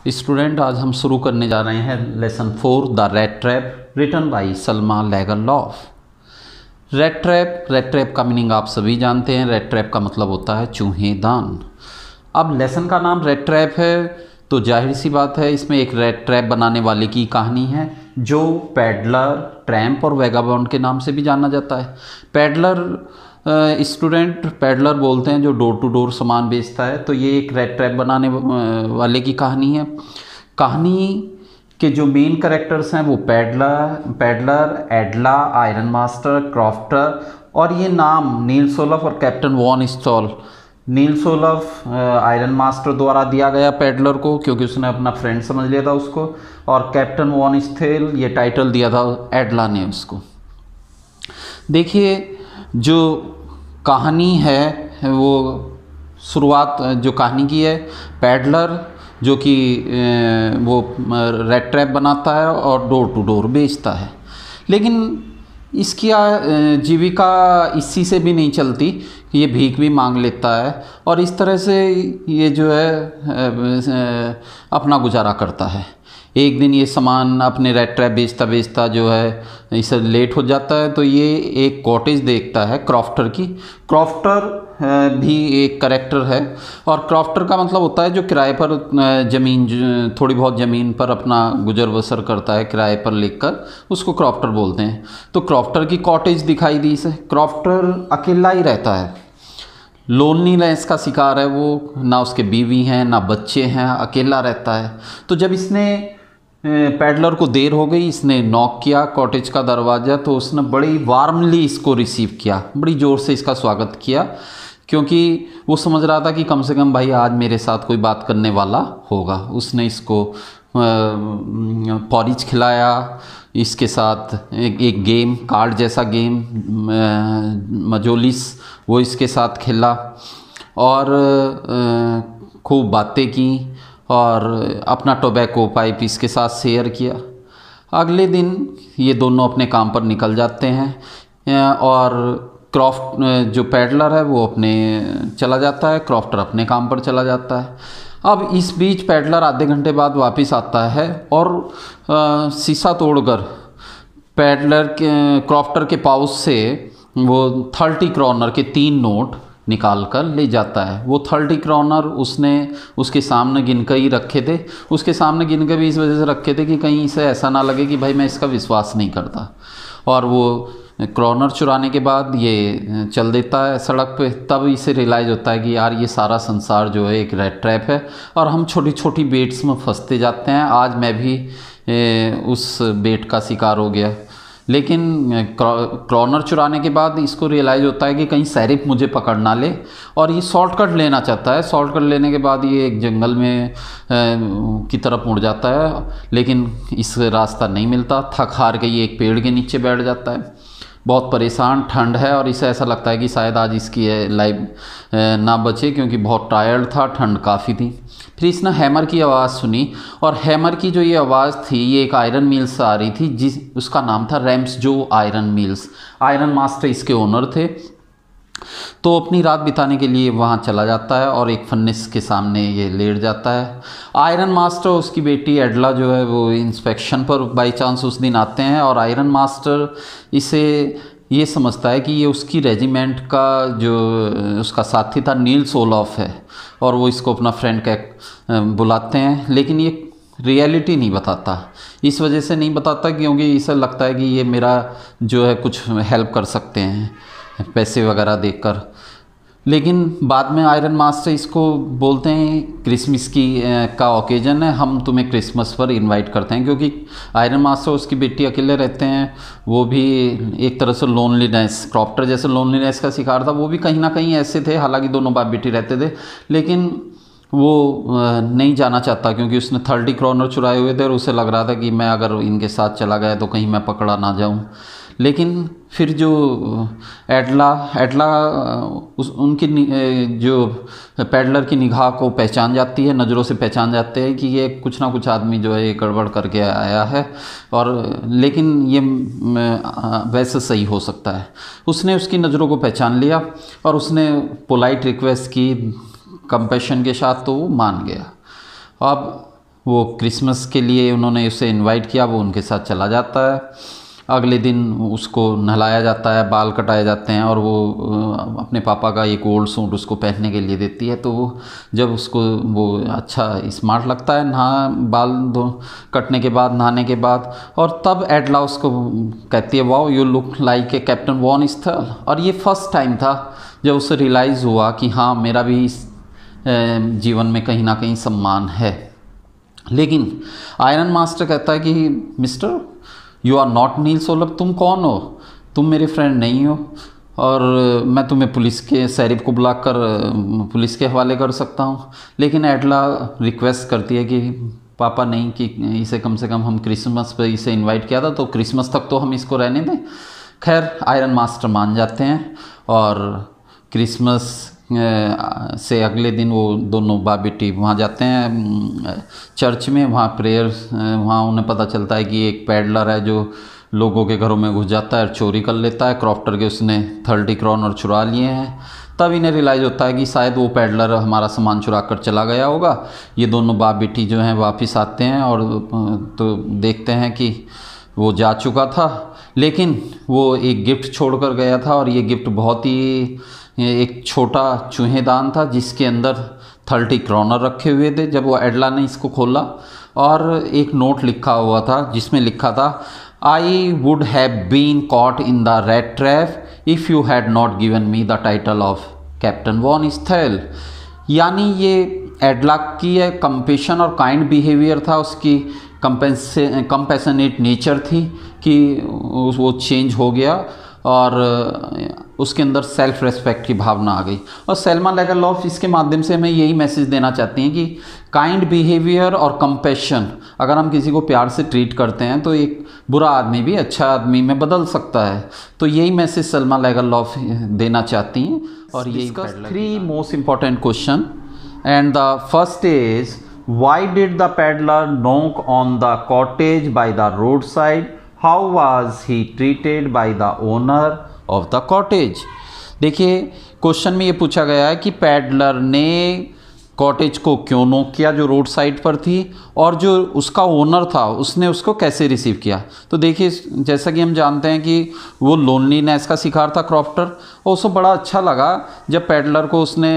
Student, आज हम शुरू करने जा रहे हैं lesson four, the rat trap written by Selma Lagerlöf rat trap rat trap का मीनिंग आप सभी जानते हैं। रेड ट्रैप का मतलब होता है चूहे दान। अब लेसन का नाम रेड ट्रैप है तो ज़ाहिर सी बात है, इसमें एक रेड ट्रैप बनाने वाले की कहानी है, जो पैडलर, ट्रैम्प और वेगाबॉन्ड के नाम से भी जाना जाता है। पैडलर स्टूडेंट पैडलर बोलते हैं, जो डोर टू डोर सामान बेचता है। तो ये एक रेड ट्रैप बनाने वाले की कहानी है। कहानी के जो मेन करेक्टर्स हैं, वो peddler peddler एडला iron master crofter और ये नाम नील सोलफ और captain von Stahle Nils Olof iron master द्वारा दिया गया पैडलर को, क्योंकि उसने अपना फ्रेंड समझ लिया था उसको। और कैप्टन वॉन स्थेल ये टाइटल दिया था एडला ने उसको। देखिए, जो कहानी है, वो शुरुआत, जो कहानी की है, पैडलर, जो कि वो रेड ट्रैप बनाता है और डोर टू डोर बेचता है। लेकिन इसकी जीविका इसी से भी नहीं चलती ये भीख भी मांग लेता है और इस तरह से ये जो है अपना गुजारा करता है। एक दिन ये सामान अपने रेड ट्रैप बेचता बेचता जो है इसे लेट हो जाता है तो ये एक कॉटेज देखता है क्रॉफ्टर की। क्रॉफ्टर भी एक करेक्टर है और क्रॉफ्टर का मतलब होता है जो किराए पर ज़मीन थोड़ी बहुत ज़मीन पर अपना गुजर बसर करता है, किराए पर लेकर उसको क्रॉफ्टर बोलते हैं। तो क्रॉफ्टर की कॉटेज दिखाई दी इसे। क्रॉफ्टर अकेला ही रहता है। लोनलीनेस का शिकार है वो। ना उसके बीवी हैं, ना बच्चे हैं, अकेला रहता है। तो जब इसने पैडलर को देर हो गई इसने नॉक किया कॉटेज का दरवाज़ा तो उसने बड़ी वार्मली इसको रिसीव किया बड़ी ज़ोर से इसका स्वागत किया क्योंकि वो समझ रहा था कि कम से कम भाई आज मेरे साथ कोई बात करने वाला होगा। उसने इसको पॉरिज खिलाया इसके साथ एक, एक गेम कार्ड जैसा गेम मजोलिस वो इसके साथ खेला और खूब बातें की और अपना टोबैको पाइप इसके साथ शेयर किया। अगले दिन ये दोनों अपने काम पर निकल जाते हैं और क्रॉफ्ट जो पैडलर है वो अपने चला जाता है, क्रॉफ्टर अपने काम पर चला जाता है। अब इस बीच पैडलर आधे घंटे बाद वापस आता है और शीशा तोड़कर पैडलर के, क्रॉफ्टर के पाउस से वो थर्टी क्रॉनर के तीन नोट निकाल कर ले जाता है। वो थर्टी क्रॉनर उसने उसके सामने गिन कर ही रखे थे। उसके सामने गिन कर भी इस वजह से रखे थे कि कहीं इसे ऐसा ना लगे कि भाई मैं इसका विश्वास नहीं करता। और वो क्रॉनर चुराने के बाद ये चल देता है सड़क पे। तब इसे रियलाइज़ होता है कि यार ये सारा संसार जो है एक रेड ट्रैप है और हम छोटी छोटी बेट्स में फंसते जाते हैं। आज मैं भी उस बेट का शिकार हो गया। लेकिन क्रॉनर चुराने के बाद इसको रियलाइज़ होता है कि कहीं सैरिफ मुझे पकड़ ना ले और ये शॉर्टकट लेना चाहता है। शॉर्टकट लेने के बाद ये एक जंगल में की तरफ़ मुड़ जाता है, लेकिन इस रास्ता नहीं मिलता। थक हार के ये एक पेड़ के नीचे बैठ जाता है। बहुत परेशान, ठंड है और इसे ऐसा लगता है कि शायद आज इसकी लाइफ ना बचे क्योंकि बहुत टायर्ड था, ठंड काफ़ी थी। फिर इसने हैमर की आवाज़ सुनी और हैमर की जो ये आवाज़ थी, ये एक आयरन मिल्स से आ रही थी, जिस, उसका नाम था Ramsjö iron mills iron master इसके ओनर थे। तो अपनी रात बिताने के लिए वहाँ चला जाता है और एक फन्निस के सामने ये लेट जाता है। आयरन मास्टर उसकी बेटी एडला जो है, वो इंस्पेक्शन पर बाई चांस उस दिन आते हैं और आयरन मास्टर इसे ये समझता है कि ये उसकी रेजिमेंट का जो, उसका साथी था नील सोलॉफ है और वो इसको अपना फ्रेंड कह बुलाते हैं। लेकिन ये रियलिटी नहीं बताता। इस वजह से नहीं बताता क्योंकि इसे लगता है कि ये मेरा जो है कुछ हेल्प कर सकते हैं। पैसे वगैरह देकर लेकिन बाद में आयरन मास्टर इसको बोलते हैं क्रिसमस की का ओकेजन है। हम तुम्हें क्रिसमस पर इनवाइट करते हैं क्योंकि आयरन मास्टर उसकी बेटी अकेले रहते हैं। वो भी एक तरह से लोनलीनेस क्रॉप्टर जैसे लोनलीनेस का शिकार था। वो भी कहीं ना कहीं ऐसे थे, हालाँकि दोनों बाप बेटी रहते थे। लेकिन वो नहीं जाना चाहता क्योंकि उसने थर्टी क्रॉनर चुराए हुए थे और उसे लग रहा था कि मैं अगर इनके साथ चला गया तो कहीं मैं पकड़ा ना जाऊँ। लेकिन फिर जो एडला एडला उस, उनकी जो पैडलर की निगाह को पहचान जाती है, नज़रों से पहचान जाते हैं कि ये कुछ ना कुछ आदमी जो है ये गड़बड़ करके आया है। और, लेकिन ये वैसे सही हो सकता है। उसने उसकी नज़रों को पहचान लिया और उसने पोलाइट रिक्वेस्ट की, कंपेशन के साथ तो वो मान गया। अब वो क्रिसमस के लिए उन्होंने उसे इनवाइट किया, वो उनके साथ चला जाता है। अगले दिन उसको नहलाया जाता है, बाल कटाए जाते हैं और वो अपने पापा का एक ओल्ड सूट उसको पहनने के लिए देती है। तो वो जब उसको वो अच्छा स्मार्ट लगता है, नहा, बाल दो कटने के बाद, नहाने के बाद और तब एडला उसको कहती है, wow, you look like a captain von Stahle और ये फ़र्स्ट टाइम था जब उसे रियलाइज़ हुआ कि हाँ मेरा भी इस जीवन में कहीं ना कहीं सम्मान है। लेकिन आयरन मास्टर कहता है कि, mister you are not Nils solve तुम कौन हो? तुम मेरे फ्रेंड नहीं हो। और मैं तुम्हें पुलिस के सैरिफ को बुलाकर पुलिस के हवाले कर सकता हूँ। लेकिन एडला रिक्वेस्ट करती है कि, पापा नहीं कि इसे कम से कम हम क्रिसमस पे इसे इनवाइट किया था तो क्रिसमस तक तो हम इसको रहने दें। खैर आयरन मास्टर मान जाते हैं। और क्रिसमस से अगले दिन वो दोनों बाप बेटी वहाँ जाते हैं चर्च में, वहाँ प्रेयर वहाँ उन्हें पता चलता है कि एक पैडलर है जो लोगों के घरों में घुस जाता है और चोरी कर लेता है। क्रॉफ्टर के उसने थर्टी क्रॉन और चुरा लिए हैं। तब इन्हें रियलाइज़ होता है कि शायद वो पैडलर हमारा सामान चुरा कर चला गया होगा। ये दोनों बाप बेटी जो हैं वापस आते हैं और तो देखते हैं कि वो जा चुका था। लेकिन वो एक गिफ्ट छोड़ कर गया था और ये गिफ्ट बहुत ही एक छोटा चूहेदान था जिसके अंदर थर्टी क्रॉनर रखे हुए थे जब वो एडला ने इसको खोला। और एक नोट लिखा हुआ था जिसमें लिखा था I would have been caught in the rat trap if you had not given me the title of captain von Stahle यानी ये एडला की कंपेशन और काइंड बिहेवियर था, उसकी कंपेसे कंपेसनेट नेचर थी कि वो चेंज हो गया। और उसके अंदर सेल्फ रेस्पेक्ट की भावना आ गई। और सेल्मा लेगरलॉफ इसके माध्यम से हमें यही मैसेज देना चाहती हैं कि काइंड बिहेवियर और कंपेशन अगर हम किसी को प्यार से ट्रीट करते हैं तो एक बुरा आदमी भी अच्छा आदमी में बदल सकता है। तो यही मैसेज सलमा लेगरलॉफ देना चाहती हैं और यही three most important question and the first is why did the peddler knock on the cottage by the road side how was he treated by the owner of the cottage देखिए question में ये पूछा गया है कि peddler ने cottage को क्यों नोक किया, जो रोड साइड पर थी, और जो उसका ओनर था, उसने उसको कैसे रिसीव किया? तो देखिए, जैसा कि हम जानते हैं कि वो लोनलीनेस का शिकार था क्रॉफ्टर और उसको बड़ा अच्छा लगा जब पैडलर को उसने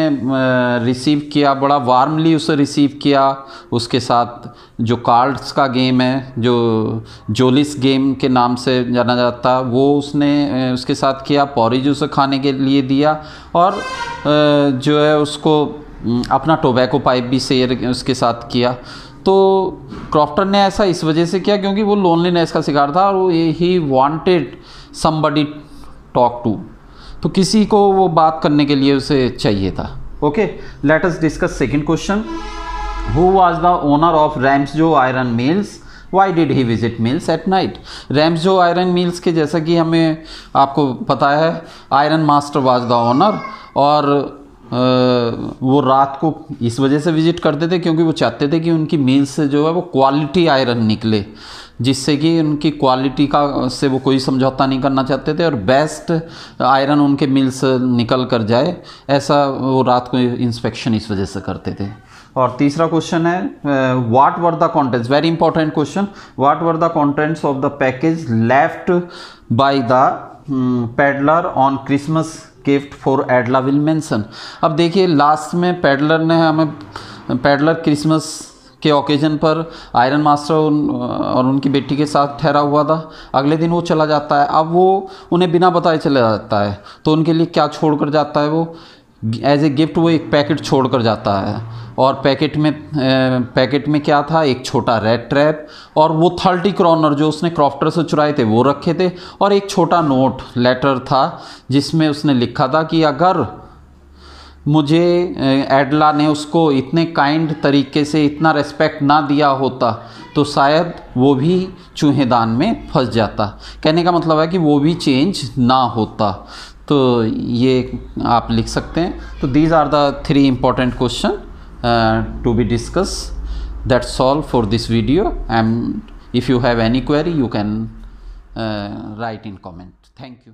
रिसीव किया, बड़ा वार्मली उसे रिसीव किया, उसके साथ जो कार्ड्स का गेम है, जो जोलिस गेम के नाम से जाना जाता, वो उसने उसके साथ किया पॉरिज उसे खाने के लिए दिया और जो है उसको अपना टोबैको पाइप भी शेयर उसके साथ किया। तो क्रॉफ्टर ने ऐसा इस वजह से किया क्योंकि वो लोनलीनेस का शिकार था और he wanted somebody talk to तो किसी को वो बात करने के लिए उसे चाहिए था। Okay let us discuss second question who was the owner of Ramsjö iron mills why did he visit mills at night Ramsjö iron mills के जैसा कि हमें आपको पता है iron master was the owner और आ, वो रात को इस वजह से विज़िट करते थे क्योंकि वो चाहते थे कि उनकी मील से जो है वो क्वालिटी आयरन निकले जिससे कि उनकी क्वालिटी का से वो कोई समझौता नहीं करना चाहते थे और बेस्ट आयरन उनके मिल से निकल कर जाए ऐसा वो रात को इंस्पेक्शन इस वजह से करते थे। और तीसरा क्वेश्चन है what were the contents very important question what were the contents of the package left by the peddler on Christmas gift for Edla will mention अब देखिए लास्ट में पेडलर ने हमें पेडलर क्रिसमस के ओकेजन पर iron master उन, और उनकी बेटी के साथ ठहरा हुआ था। अगले दिन वो चला जाता है। अब वो उन्हें बिना बताए चला जाता है। तो उनके लिए क्या छोड़ कर जाता है वो? एज ए गिफ्ट वो एक पैकेट छोड़ कर जाता है। और पैकेट में पैकेट में क्या था? एक छोटा रेड ट्रैप और वो थर्टी क्रॉनर जो उसने क्रॉफ्टर से चुराए थे, वो रखे थे। और एक छोटा नोट लेटर था, जिसमें उसने लिखा था कि अगर मुझे एडला ने उसको इतने काइंड तरीके से इतना रेस्पेक्ट ना दिया होता तो शायद वो भी चूहेदान में फंस जाता। कहने का मतलब है कि वो भी चेंज ना होता। तो ये आप लिख सकते हैं। तो these are the three important question to be discuss that solve for this video and if you have any query you can write in comment thank you